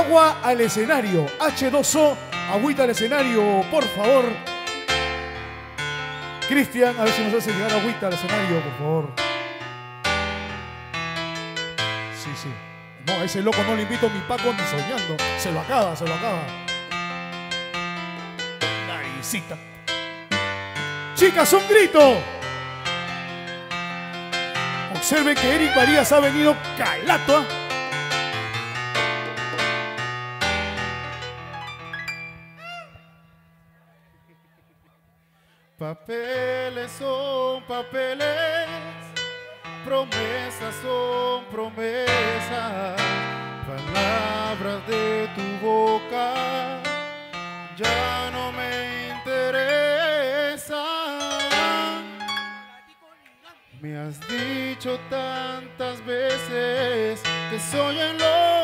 agua al escenario. H2O, agüita al escenario, por favor. Cristian, a ver si nos hace llegar agüita al escenario, por favor. Sí, sí. No, a ese loco no le invito mi Paco ni soñando. Se lo acaba, se lo acaba. Naricita. Chicas, un grito. Observe que Eric Marías ha venido calato. ¿ah? Papeles son papeles, promesas son promesas, palabras de tu boca ya no me interesan. Me has dicho tantas veces que soy el loco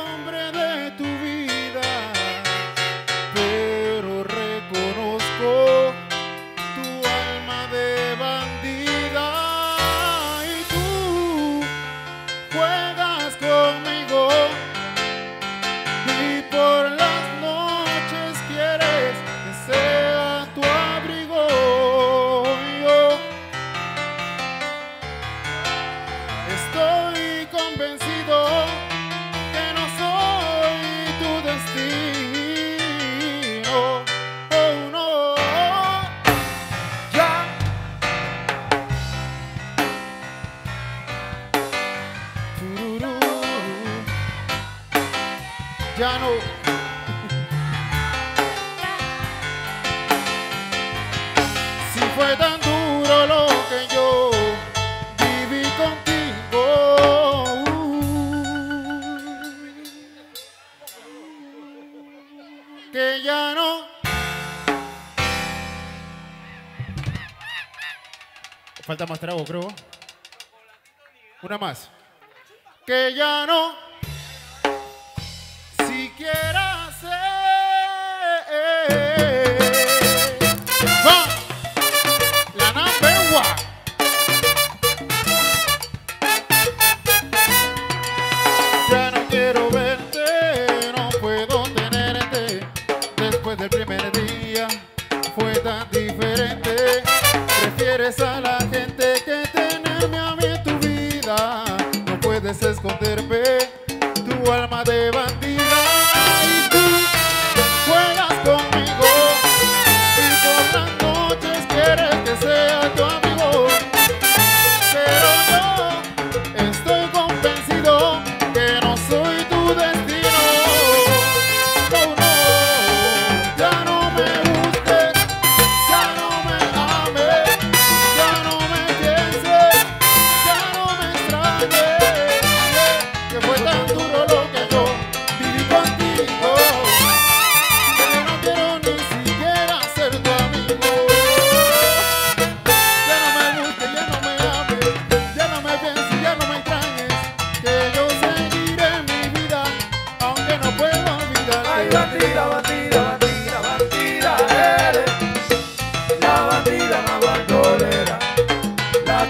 llano. Si fue tan duro lo que yo viví contigo. Uh, que ya no. Falta más trago, creo. Una más. Que ya no. puedes esconderme, tu alma debe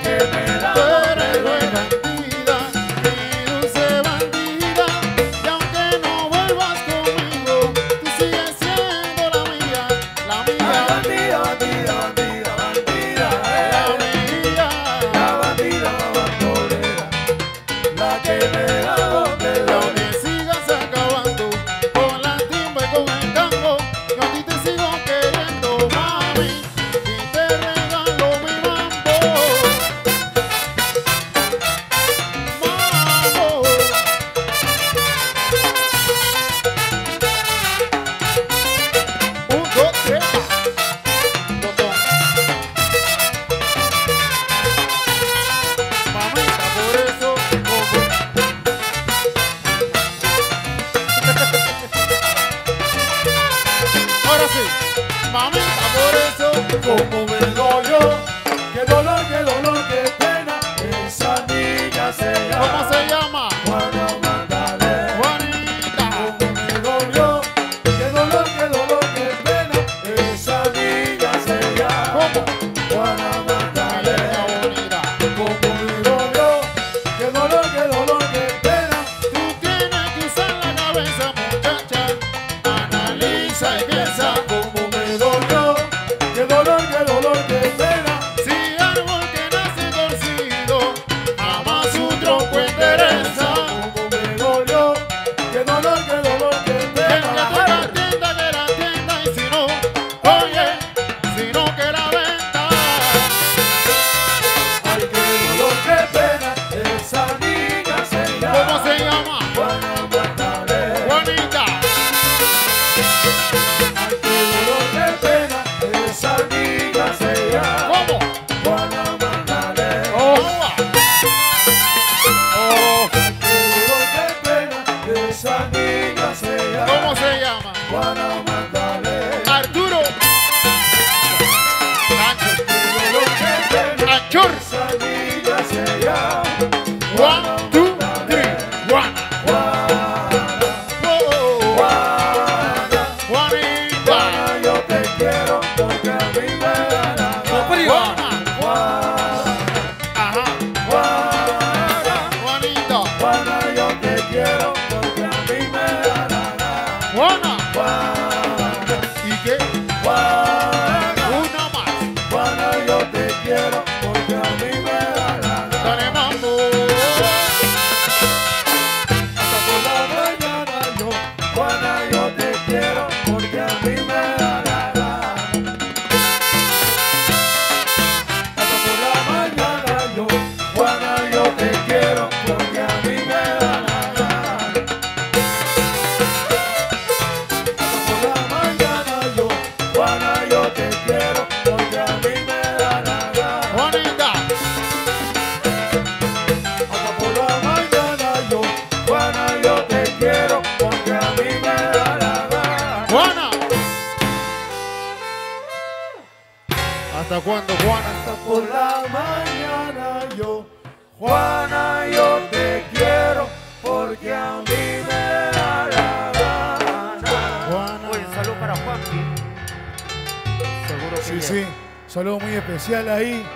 que me da. Por eso, como me doy yo? Qué dolor, qué dolor, qué pena. Esa niña se llama. Se llama? ¿Cómo se llama? ¿Hasta cuándo, Juana? Hasta por la mañana yo, Juana, yo te quiero porque a mí me da la gana. Juana. Oye, salud para Juanpi. Seguro que Sí, sí. Saludo muy especial ahí